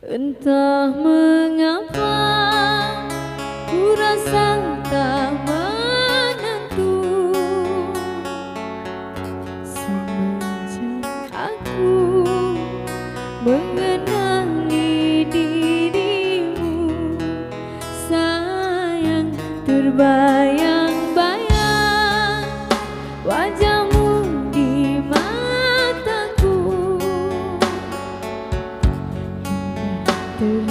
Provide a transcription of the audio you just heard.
Entah mengapa ku rasa tak menentu Semenjak aku mengenali dirimu Sayang terbayang. through